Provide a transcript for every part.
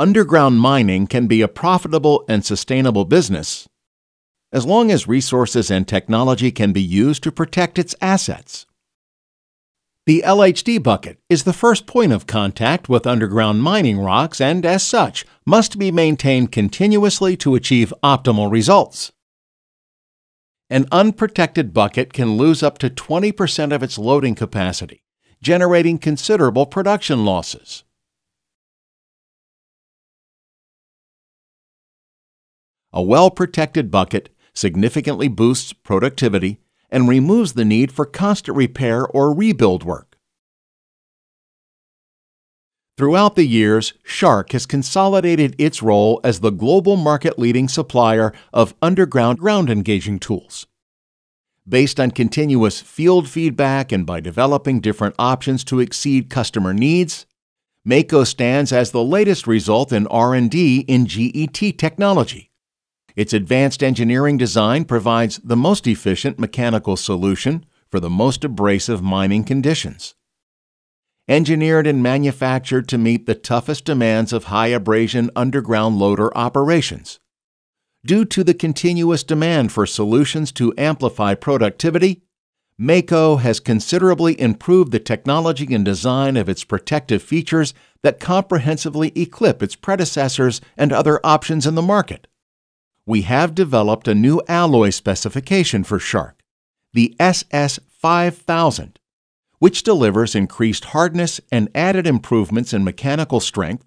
underground mining can be a profitable and sustainable business as long as resources and technology can be used to protect its assets. The LHD bucket is the first point of contact with underground mining rocks and, as such, must be maintained continuously to achieve optimal results. An unprotected bucket can lose up to 20% of its loading capacity, generating considerable production losses. A well protected bucket significantly boosts productivity and removes the need for constant repair or rebuild work. Throughout the years, Shark has consolidated its role as the global market leading supplier of underground ground engaging tools. Based on continuous field feedback and by developing different options to exceed customer needs, Mako stands as the latest result in R&D in GET technology. Its advanced engineering design provides the most efficient mechanical solution for the most abrasive mining conditions. Engineered and manufactured to meet the toughest demands of high abrasion underground loader operations. Due to the continuous demand for solutions to amplify productivity, Mako has considerably improved the technology and design of its protective features that comprehensively eclipse its predecessors and other options in the market we have developed a new alloy specification for Shark, the SS5000, which delivers increased hardness and added improvements in mechanical strength,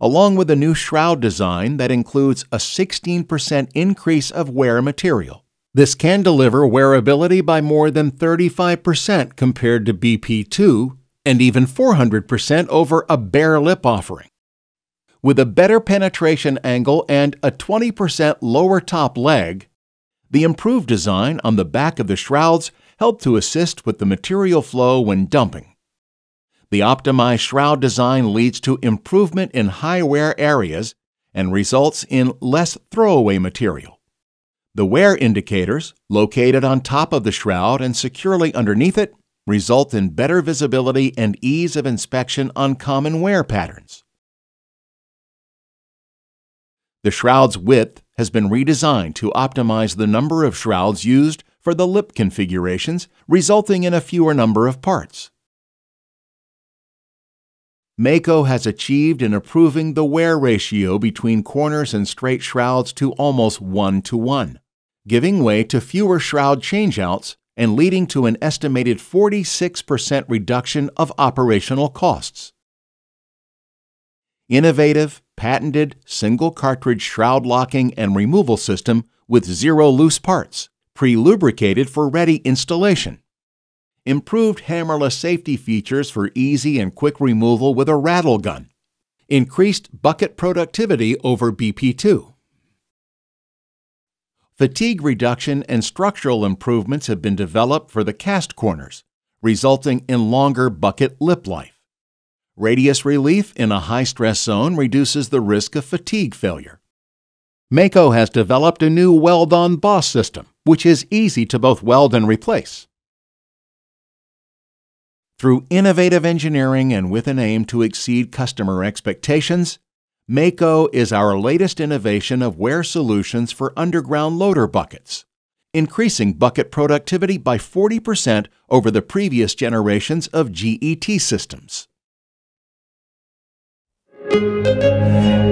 along with a new shroud design that includes a 16% increase of wear material. This can deliver wearability by more than 35% compared to BP2 and even 400% over a bare lip offering with a better penetration angle and a 20% lower top leg, the improved design on the back of the shrouds helped to assist with the material flow when dumping. The optimized shroud design leads to improvement in high wear areas and results in less throwaway material. The wear indicators, located on top of the shroud and securely underneath it, result in better visibility and ease of inspection on common wear patterns. The shroud's width has been redesigned to optimize the number of shrouds used for the lip configurations, resulting in a fewer number of parts. Mako has achieved in improving the wear ratio between corners and straight shrouds to almost 1 to 1, giving way to fewer shroud changeouts and leading to an estimated 46% reduction of operational costs. Innovative, patented single cartridge shroud locking and removal system with zero loose parts, pre lubricated for ready installation. Improved hammerless safety features for easy and quick removal with a rattle gun. Increased bucket productivity over BP2. Fatigue reduction and structural improvements have been developed for the cast corners, resulting in longer bucket lip life. Radius relief in a high stress zone reduces the risk of fatigue failure. Mako has developed a new weld on boss system, which is easy to both weld and replace. Through innovative engineering and with an aim to exceed customer expectations, Mako is our latest innovation of wear solutions for underground loader buckets, increasing bucket productivity by 40% over the previous generations of GET systems. Música